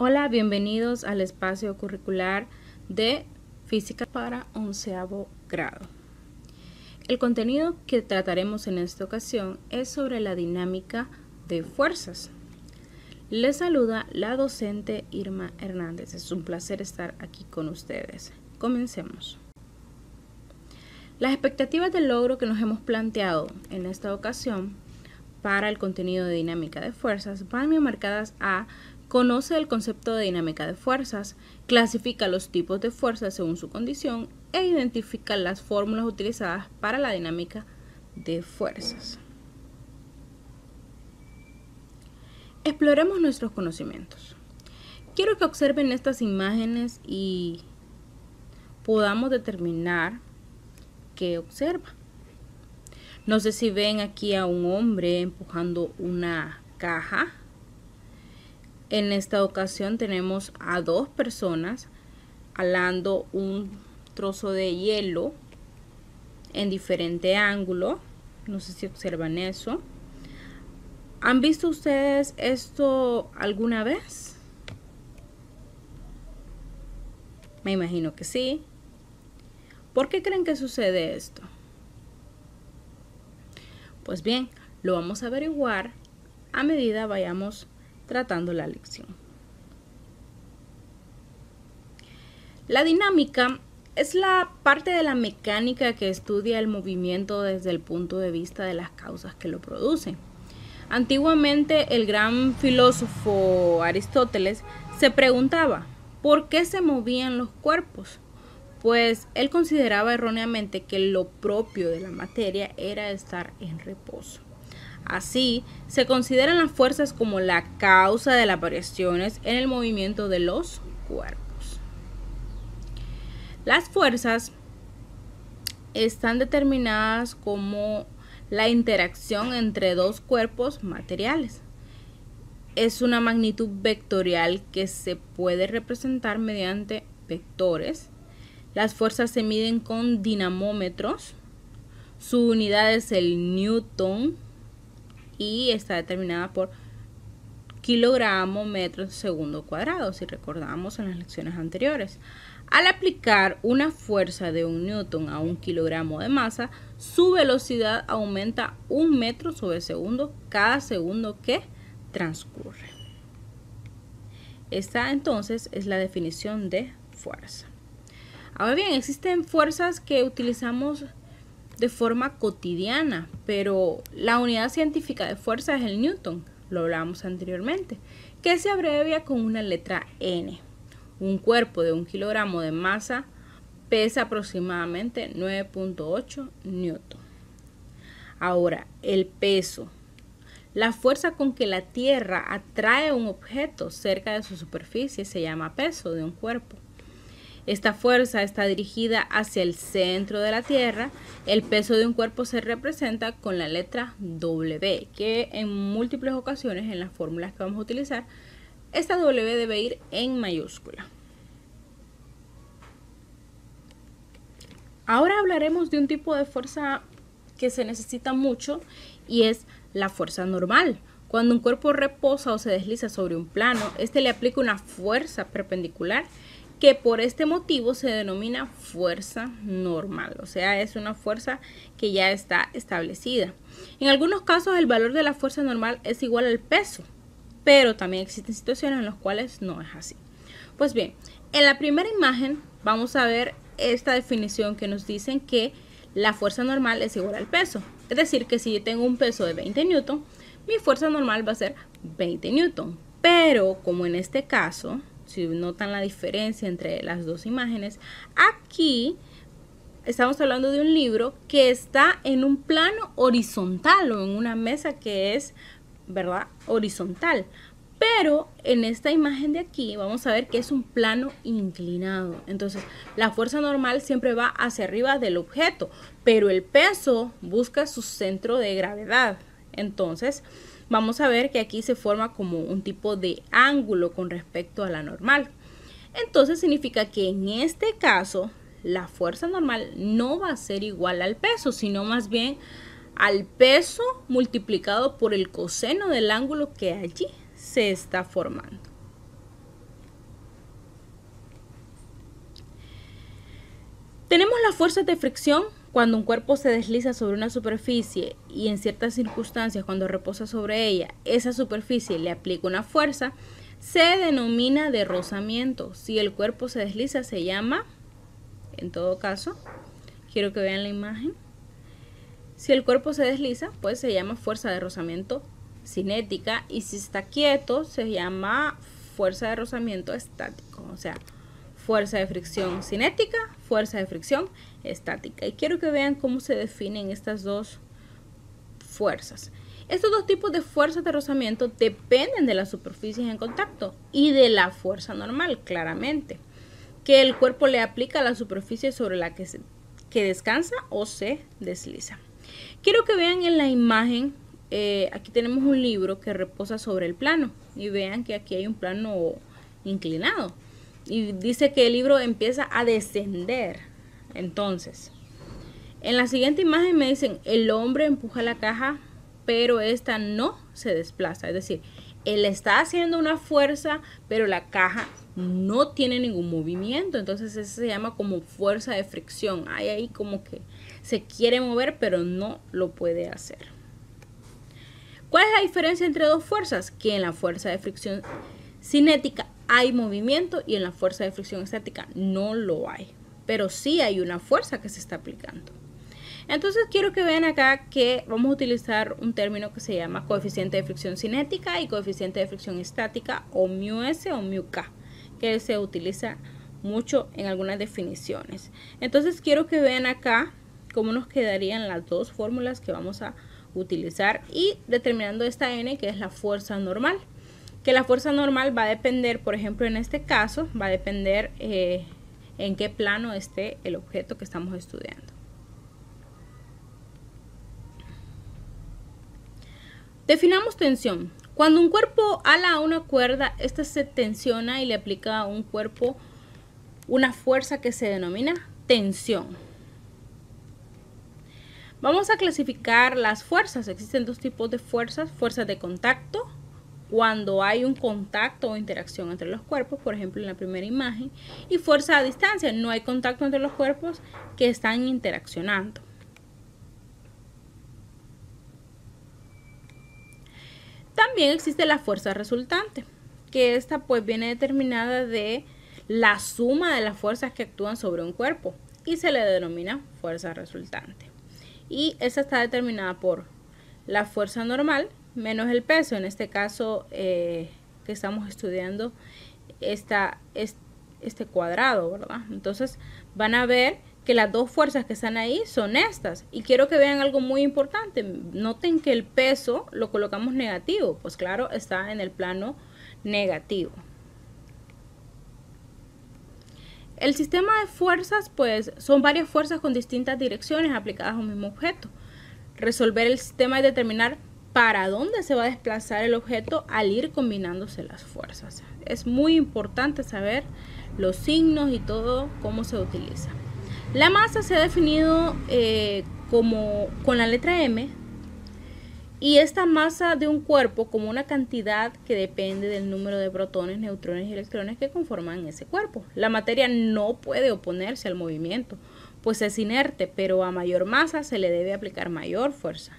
Hola, bienvenidos al espacio curricular de Física para onceavo grado. El contenido que trataremos en esta ocasión es sobre la dinámica de fuerzas. Les saluda la docente Irma Hernández. Es un placer estar aquí con ustedes. Comencemos. Las expectativas de logro que nos hemos planteado en esta ocasión para el contenido de dinámica de fuerzas van marcadas a Conoce el concepto de dinámica de fuerzas, clasifica los tipos de fuerzas según su condición e identifica las fórmulas utilizadas para la dinámica de fuerzas. Exploremos nuestros conocimientos. Quiero que observen estas imágenes y podamos determinar qué observa. No sé si ven aquí a un hombre empujando una caja en esta ocasión tenemos a dos personas alando un trozo de hielo en diferente ángulo. No sé si observan eso. ¿Han visto ustedes esto alguna vez? Me imagino que sí. ¿Por qué creen que sucede esto? Pues bien, lo vamos a averiguar a medida vayamos tratando la lección. La dinámica es la parte de la mecánica que estudia el movimiento desde el punto de vista de las causas que lo producen. Antiguamente el gran filósofo Aristóteles se preguntaba por qué se movían los cuerpos, pues él consideraba erróneamente que lo propio de la materia era estar en reposo. Así, se consideran las fuerzas como la causa de las variaciones en el movimiento de los cuerpos. Las fuerzas están determinadas como la interacción entre dos cuerpos materiales. Es una magnitud vectorial que se puede representar mediante vectores. Las fuerzas se miden con dinamómetros. Su unidad es el newton y está determinada por kilogramo metro segundo cuadrado, si recordamos en las lecciones anteriores. Al aplicar una fuerza de un newton a un kilogramo de masa, su velocidad aumenta un metro sobre segundo cada segundo que transcurre. Esta entonces es la definición de fuerza. Ahora bien, existen fuerzas que utilizamos de forma cotidiana, pero la unidad científica de fuerza es el newton, lo hablábamos anteriormente, que se abrevia con una letra N. Un cuerpo de un kilogramo de masa pesa aproximadamente 9.8 newton. Ahora, el peso. La fuerza con que la Tierra atrae un objeto cerca de su superficie se llama peso de un cuerpo. Esta fuerza está dirigida hacia el centro de la Tierra. El peso de un cuerpo se representa con la letra W, que en múltiples ocasiones en las fórmulas que vamos a utilizar, esta W debe ir en mayúscula. Ahora hablaremos de un tipo de fuerza que se necesita mucho y es la fuerza normal. Cuando un cuerpo reposa o se desliza sobre un plano, este le aplica una fuerza perpendicular que por este motivo se denomina fuerza normal, o sea, es una fuerza que ya está establecida. En algunos casos el valor de la fuerza normal es igual al peso, pero también existen situaciones en las cuales no es así. Pues bien, en la primera imagen vamos a ver esta definición que nos dicen que la fuerza normal es igual al peso. Es decir, que si yo tengo un peso de 20 newton, mi fuerza normal va a ser 20 newton. Pero como en este caso si notan la diferencia entre las dos imágenes, aquí estamos hablando de un libro que está en un plano horizontal o en una mesa que es, ¿verdad? Horizontal. Pero en esta imagen de aquí vamos a ver que es un plano inclinado. Entonces, la fuerza normal siempre va hacia arriba del objeto, pero el peso busca su centro de gravedad. Entonces, vamos a ver que aquí se forma como un tipo de ángulo con respecto a la normal. Entonces significa que en este caso la fuerza normal no va a ser igual al peso, sino más bien al peso multiplicado por el coseno del ángulo que allí se está formando. Tenemos las fuerzas de fricción cuando un cuerpo se desliza sobre una superficie y en ciertas circunstancias cuando reposa sobre ella, esa superficie le aplica una fuerza, se denomina de rozamiento. Si el cuerpo se desliza se llama, en todo caso, quiero que vean la imagen. Si el cuerpo se desliza, pues se llama fuerza de rozamiento cinética y si está quieto se llama fuerza de rozamiento estático, o sea, fuerza de fricción cinética, fuerza de fricción estática. Y quiero que vean cómo se definen estas dos fuerzas. Estos dos tipos de fuerzas de rozamiento dependen de las superficies en contacto y de la fuerza normal, claramente, que el cuerpo le aplica a la superficie sobre la que, se, que descansa o se desliza. Quiero que vean en la imagen, eh, aquí tenemos un libro que reposa sobre el plano y vean que aquí hay un plano inclinado y dice que el libro empieza a descender. Entonces, en la siguiente imagen me dicen, el hombre empuja la caja, pero esta no se desplaza. Es decir, él está haciendo una fuerza, pero la caja no tiene ningún movimiento. Entonces, eso se llama como fuerza de fricción. Hay ahí como que se quiere mover, pero no lo puede hacer. ¿Cuál es la diferencia entre dos fuerzas? Que en la fuerza de fricción cinética hay movimiento y en la fuerza de fricción estática no lo hay. Pero sí hay una fuerza que se está aplicando. Entonces quiero que vean acá que vamos a utilizar un término que se llama coeficiente de fricción cinética y coeficiente de fricción estática o μs o μk, que se utiliza mucho en algunas definiciones. Entonces quiero que vean acá cómo nos quedarían las dos fórmulas que vamos a utilizar y determinando esta n que es la fuerza normal que la fuerza normal va a depender, por ejemplo, en este caso, va a depender eh, en qué plano esté el objeto que estamos estudiando. Definamos tensión. Cuando un cuerpo ala a una cuerda, esta se tensiona y le aplica a un cuerpo una fuerza que se denomina tensión. Vamos a clasificar las fuerzas. Existen dos tipos de fuerzas, fuerzas de contacto cuando hay un contacto o interacción entre los cuerpos, por ejemplo en la primera imagen, y fuerza a distancia, no hay contacto entre los cuerpos que están interaccionando. También existe la fuerza resultante, que esta pues viene determinada de la suma de las fuerzas que actúan sobre un cuerpo y se le denomina fuerza resultante. Y esa está determinada por la fuerza normal, menos el peso. En este caso eh, que estamos estudiando este cuadrado, ¿verdad? Entonces van a ver que las dos fuerzas que están ahí son estas. Y quiero que vean algo muy importante. Noten que el peso lo colocamos negativo. Pues claro, está en el plano negativo. El sistema de fuerzas, pues, son varias fuerzas con distintas direcciones aplicadas a un mismo objeto. Resolver el sistema y determinar para dónde se va a desplazar el objeto al ir combinándose las fuerzas. Es muy importante saber los signos y todo cómo se utiliza. La masa se ha definido eh, como con la letra M y esta masa de un cuerpo como una cantidad que depende del número de protones, neutrones y electrones que conforman ese cuerpo. La materia no puede oponerse al movimiento, pues es inerte, pero a mayor masa se le debe aplicar mayor fuerza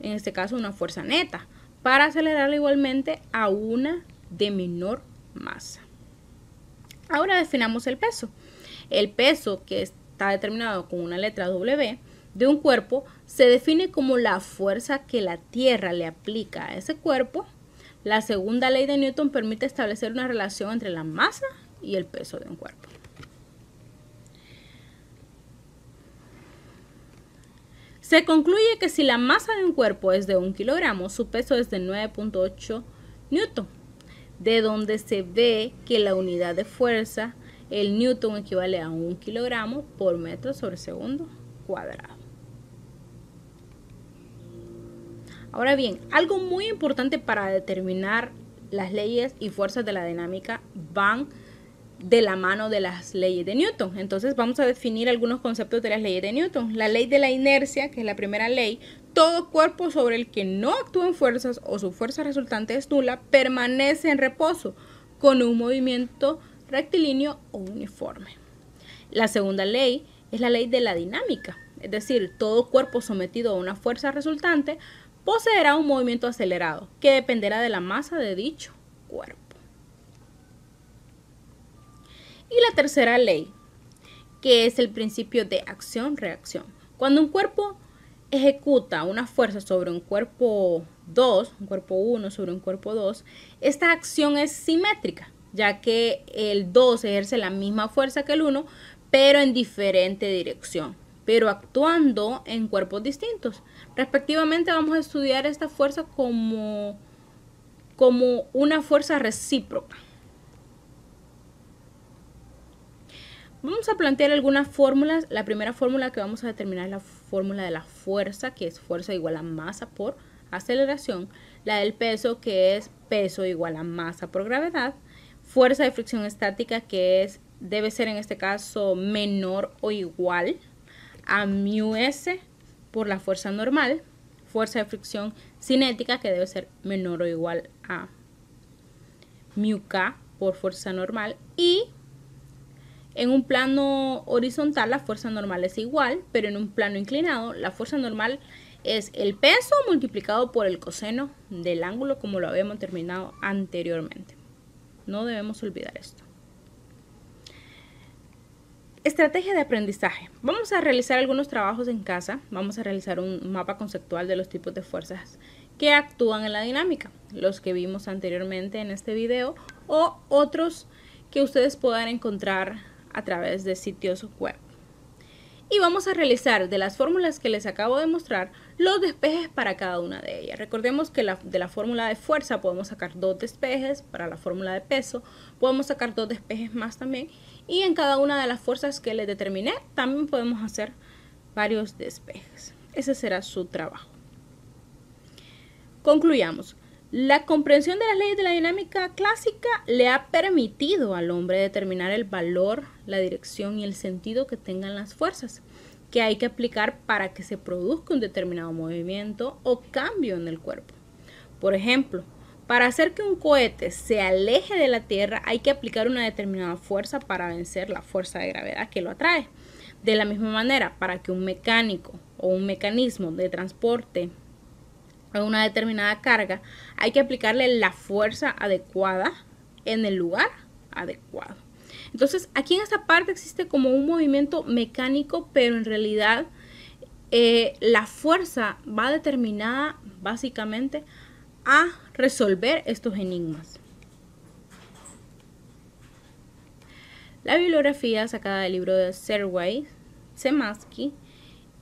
en este caso una fuerza neta, para acelerarla igualmente a una de menor masa. Ahora definamos el peso. El peso que está determinado con una letra W de un cuerpo se define como la fuerza que la Tierra le aplica a ese cuerpo. La segunda ley de Newton permite establecer una relación entre la masa y el peso de un cuerpo. Se concluye que si la masa de un cuerpo es de un kilogramo, su peso es de 9.8 newton, de donde se ve que la unidad de fuerza, el newton equivale a un kilogramo por metro sobre segundo cuadrado. Ahora bien, algo muy importante para determinar las leyes y fuerzas de la dinámica van de la mano de las leyes de Newton. Entonces vamos a definir algunos conceptos de las leyes de Newton. La ley de la inercia, que es la primera ley, todo cuerpo sobre el que no actúan fuerzas o su fuerza resultante es nula permanece en reposo con un movimiento rectilíneo o uniforme. La segunda ley es la ley de la dinámica, es decir, todo cuerpo sometido a una fuerza resultante poseerá un movimiento acelerado que dependerá de la masa de dicho cuerpo. Y la tercera ley, que es el principio de acción-reacción. Cuando un cuerpo ejecuta una fuerza sobre un cuerpo 2, un cuerpo 1 sobre un cuerpo 2, esta acción es simétrica, ya que el 2 ejerce la misma fuerza que el 1, pero en diferente dirección, pero actuando en cuerpos distintos. Respectivamente vamos a estudiar esta fuerza como, como una fuerza recíproca. Vamos a plantear algunas fórmulas. La primera fórmula que vamos a determinar es la fórmula de la fuerza, que es fuerza igual a masa por aceleración. La del peso, que es peso igual a masa por gravedad. Fuerza de fricción estática, que es debe ser en este caso menor o igual a mu s por la fuerza normal. Fuerza de fricción cinética, que debe ser menor o igual a mu k por fuerza normal. Y en un plano horizontal la fuerza normal es igual, pero en un plano inclinado la fuerza normal es el peso multiplicado por el coseno del ángulo como lo habíamos terminado anteriormente. No debemos olvidar esto. Estrategia de aprendizaje. Vamos a realizar algunos trabajos en casa. Vamos a realizar un mapa conceptual de los tipos de fuerzas que actúan en la dinámica, los que vimos anteriormente en este video o otros que ustedes puedan encontrar a través de sitios web. Y vamos a realizar de las fórmulas que les acabo de mostrar los despejes para cada una de ellas. Recordemos que de la fórmula de fuerza podemos sacar dos despejes, para la fórmula de peso podemos sacar dos despejes más también. Y en cada una de las fuerzas que les determiné también podemos hacer varios despejes. Ese será su trabajo. Concluyamos. La comprensión de las leyes de la dinámica clásica le ha permitido al hombre determinar el valor, la dirección y el sentido que tengan las fuerzas que hay que aplicar para que se produzca un determinado movimiento o cambio en el cuerpo. Por ejemplo, para hacer que un cohete se aleje de la Tierra hay que aplicar una determinada fuerza para vencer la fuerza de gravedad que lo atrae. De la misma manera, para que un mecánico o un mecanismo de transporte a una determinada carga, hay que aplicarle la fuerza adecuada en el lugar adecuado. Entonces, aquí en esta parte existe como un movimiento mecánico, pero en realidad eh, la fuerza va determinada básicamente a resolver estos enigmas. La bibliografía sacada del libro de Serway Semansky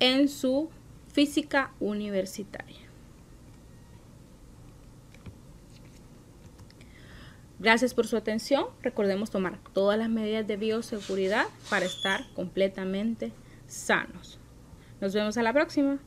en su Física Universitaria. Gracias por su atención. Recordemos tomar todas las medidas de bioseguridad para estar completamente sanos. Nos vemos a la próxima.